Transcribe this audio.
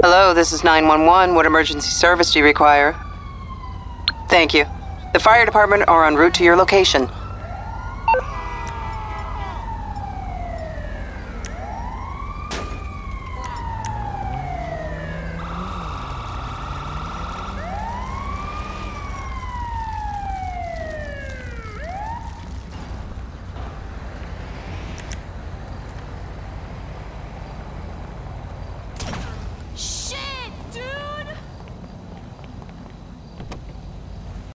Hello, this is 911. What emergency service do you require? Thank you. The fire department are en route to your location.